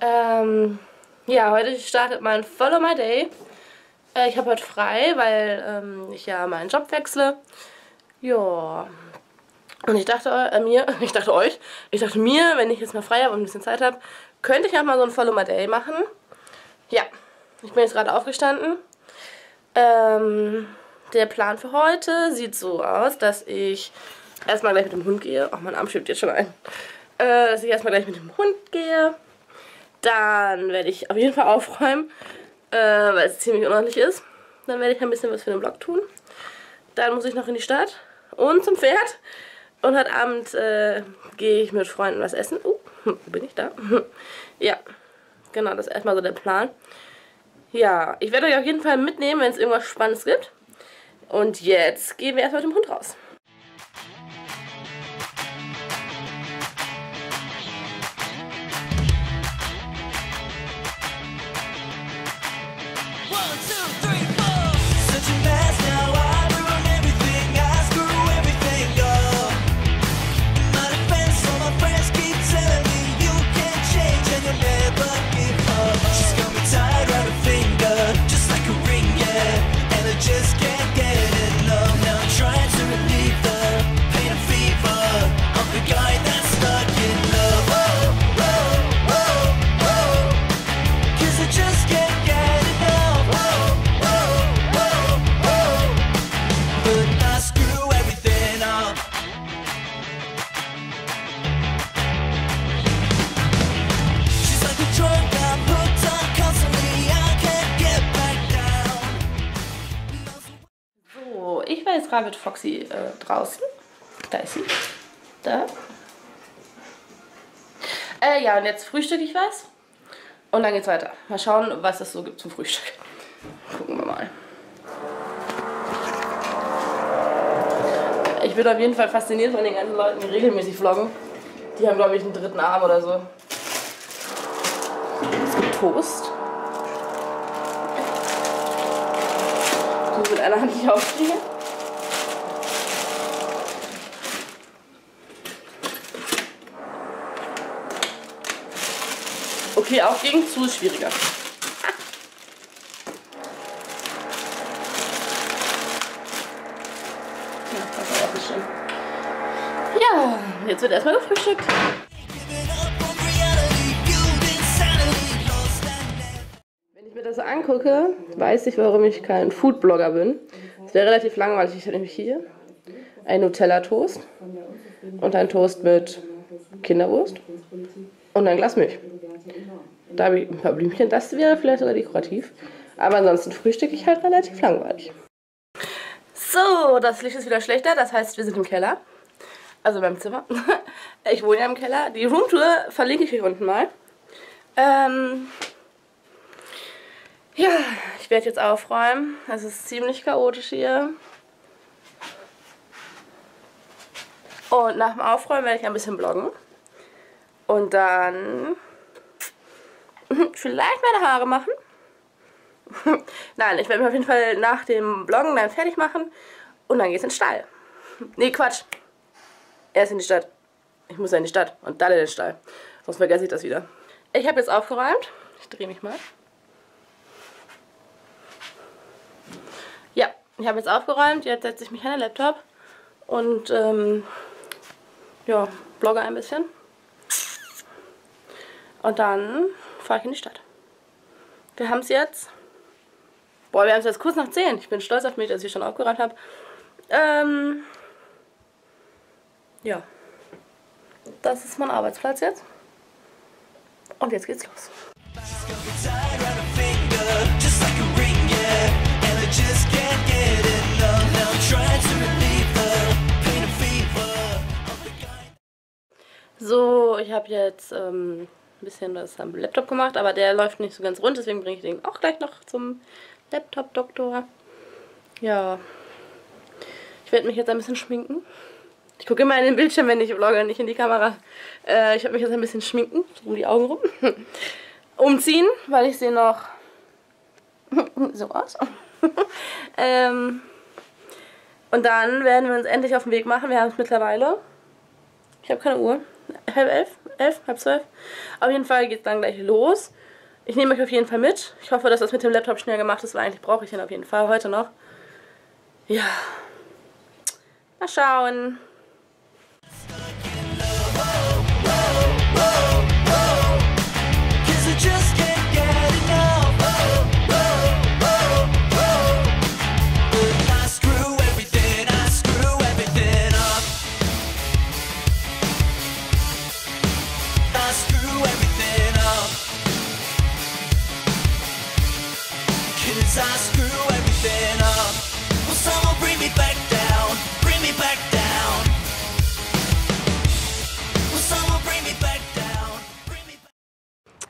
Ähm, ja, heute startet mein Follow My Day. Äh, ich habe heute frei, weil ähm, ich ja meinen Job wechsle. Ja. Und ich dachte äh, mir, ich dachte euch, ich dachte mir, wenn ich jetzt mal frei habe und ein bisschen Zeit habe, könnte ich auch mal so ein Follow My Day machen. Ja, ich bin jetzt gerade aufgestanden. Ähm, der Plan für heute sieht so aus, dass ich erstmal gleich mit dem Hund gehe. Ach, mein Arm schiebt jetzt schon ein. Äh, dass ich erstmal gleich mit dem Hund gehe. Dann werde ich auf jeden Fall aufräumen, äh, weil es ziemlich unordentlich ist. Dann werde ich ein bisschen was für den Blog tun. Dann muss ich noch in die Stadt und zum Pferd. Und heute Abend äh, gehe ich mit Freunden was essen. Uh, bin ich da? ja, genau, das ist erstmal so der Plan. Ja, ich werde euch auf jeden Fall mitnehmen, wenn es irgendwas Spannendes gibt. Und jetzt gehen wir erstmal mit dem Hund raus. Mit Foxy äh, draußen. Da ist sie. Da. Äh, ja, und jetzt frühstücke ich was. Und dann geht's weiter. Mal schauen, was es so gibt zum Frühstück. Gucken wir mal. Ich bin auf jeden Fall fasziniert von den ganzen Leuten, die regelmäßig vloggen. Die haben, glaube ich, einen dritten Arm oder so. Es gibt Toast. Die mit einer Hand nicht aufkriege. Okay, auch gegen zu ist schwieriger. Ja, jetzt wird erstmal gefrühstückt. Wenn ich mir das angucke, weiß ich, warum ich kein Foodblogger bin. Es wäre relativ langweilig. Ich habe nämlich hier ein Nutella-Toast und ein Toast mit Kinderwurst und ein Glas Milch. Da habe ich ein paar Blümchen, das wäre vielleicht sogar dekorativ. Aber ansonsten frühstücke ich halt relativ langweilig. So, das Licht ist wieder schlechter, das heißt, wir sind im Keller. Also meinem Zimmer. Ich wohne ja im Keller. Die Roomtour verlinke ich euch unten mal. Ähm ja, ich werde jetzt aufräumen. Es ist ziemlich chaotisch hier. Und nach dem Aufräumen werde ich ein bisschen bloggen. Und dann vielleicht meine Haare machen. Nein, ich werde mich auf jeden Fall nach dem Bloggen dann fertig machen und dann geht's in den Stall. Nee, Quatsch. Erst in die Stadt. Ich muss ja in die Stadt und dann in den Stall. Sonst vergesse ich das wieder. Ich habe jetzt aufgeräumt. Ich drehe mich mal. Ja, ich habe jetzt aufgeräumt. Jetzt setze ich mich an den Laptop und ähm, ja, blogge ein bisschen. Und dann fahre ich in die Stadt. Wir haben es jetzt. Boah, wir haben es jetzt kurz nach 10. Ich bin stolz auf mich, dass ich schon aufgeräumt habe. Ähm. Ja. Das ist mein Arbeitsplatz jetzt. Und jetzt geht's los. So, ich habe jetzt ähm, ein bisschen das am Laptop gemacht, aber der läuft nicht so ganz rund, deswegen bringe ich den auch gleich noch zum Laptop-Doktor. Ja, ich werde mich jetzt ein bisschen schminken. Ich gucke immer in den Bildschirm, wenn ich vlogge, nicht in die Kamera. Äh, ich werde mich jetzt ein bisschen schminken, so um die Augen rum. Umziehen, weil ich sehe noch so aus. ähm, und dann werden wir uns endlich auf den Weg machen. Wir haben es mittlerweile. Ich habe keine Uhr. Halb elf, elf, halb zwölf. Auf jeden Fall geht es dann gleich los. Ich nehme euch auf jeden Fall mit. Ich hoffe, dass das mit dem Laptop schnell gemacht ist, weil eigentlich brauche ich ihn auf jeden Fall heute noch. Ja. Mal schauen.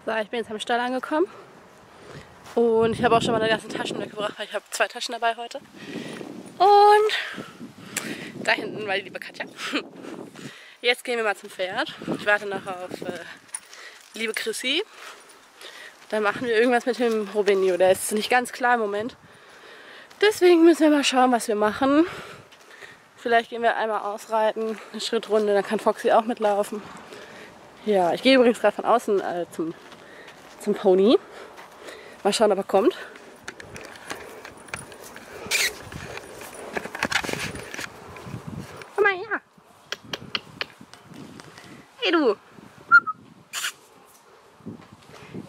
So, ich bin jetzt am Stall angekommen. Und ich habe auch schon meine ganzen Taschen mitgebracht, weil ich habe zwei Taschen dabei heute. Und da hinten war die liebe Katja. Jetzt gehen wir mal zum Pferd. Ich warte noch auf äh, liebe Chrissy. Dann machen wir irgendwas mit dem Robinho. Der ist nicht ganz klar im Moment. Deswegen müssen wir mal schauen, was wir machen. Vielleicht gehen wir einmal ausreiten, eine Schrittrunde, dann kann Foxy auch mitlaufen. Ja, ich gehe übrigens gerade von außen äh, zum zum Pony. Mal schauen, ob er kommt. Komm mal her. Hey du.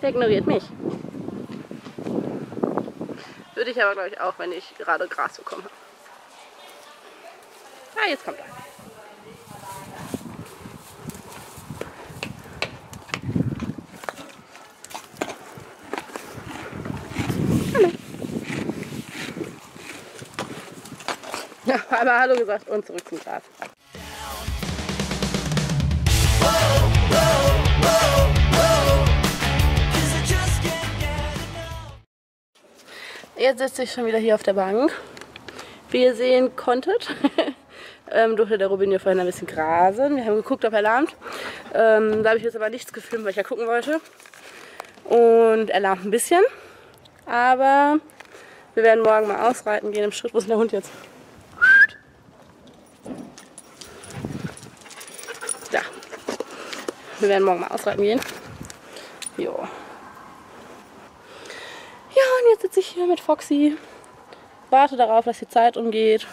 Der ignoriert mich. Würde ich aber, glaube ich, auch, wenn ich gerade Gras bekomme. Ah, jetzt kommt er. Ja, einmal Hallo gesagt und zurück zum Glas. Jetzt sitze ich schon wieder hier auf der Bank. Wie ihr sehen konntet, ähm, durfte der Robin hier vorhin ein bisschen grasen. Wir haben geguckt, ob er lahmt. Ähm, da habe ich jetzt aber nichts gefilmt, weil ich ja gucken wollte. Und er lahmt ein bisschen. Aber wir werden morgen mal ausreiten gehen im Schritt. Wo ist denn der Hund jetzt? Wir werden morgen mal ausreiten gehen. Jo. Sitze ich hier mit Foxy. Warte darauf, dass die Zeit umgeht.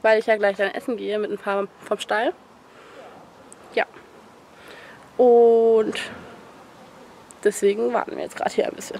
Weil ich ja gleich dann essen gehe mit ein paar vom Stall. Ja. Und deswegen warten wir jetzt gerade hier ein bisschen.